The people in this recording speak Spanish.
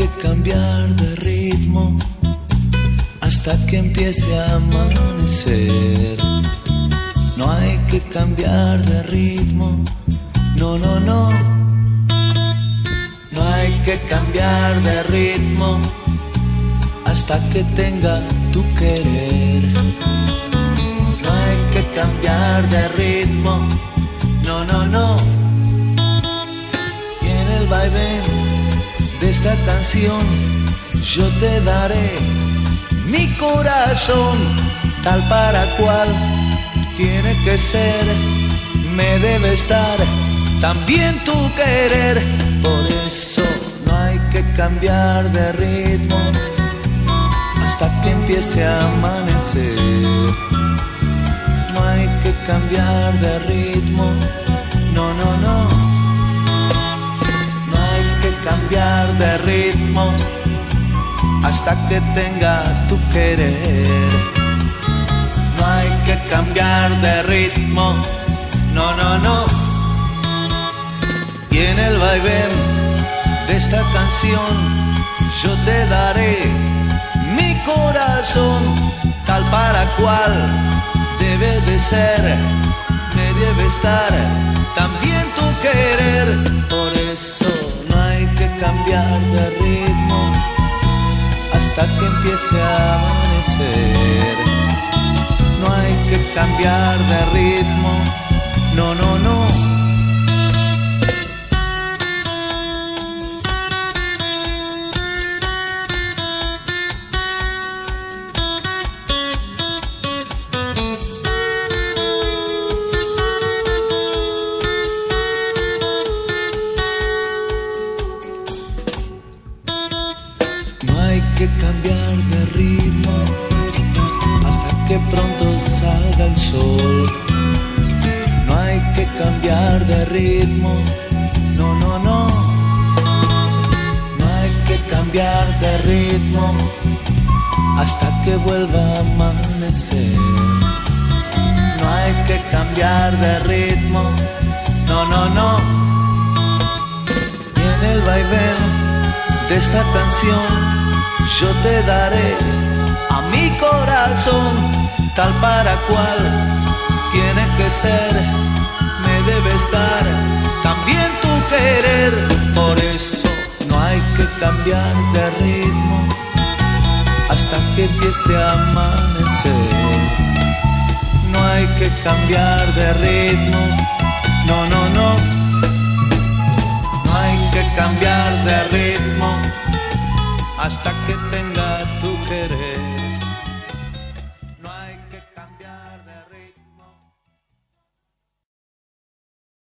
que cambiar de ritmo hasta que empiece a amanecer. No hay que cambiar de ritmo, no, no, no. No hay que cambiar de ritmo hasta que tenga tu querer. No hay que cambiar de ritmo, no, no, no. Y en el vaivén esta canción yo te daré mi corazón tal para cual tiene que ser, me debe estar también tu querer. Por eso no hay que cambiar de ritmo hasta que empiece a amanecer. Hasta que tenga tu querer. No hay que cambiar de ritmo, no, no, no. Y en el vaivén de esta canción yo te daré mi corazón tal para cual debe de ser, me debe estar también tu querer. Ritmo hasta que empiece a amanecer. No hay que cambiar de ritmo, que cambiar de ritmo hasta que pronto salga el sol. No hay que cambiar de ritmo, no, no, no. No hay que cambiar de ritmo hasta que vuelva a amanecer. No hay que cambiar de ritmo, no, no, no. Y en el vaivén de esta canción yo te daré a mi corazón tal para cual tiene que ser, me debe estar también tu querer. Por eso no hay que cambiar de ritmo hasta que empiece a amanecer. No hay que cambiar de ritmo, no, no,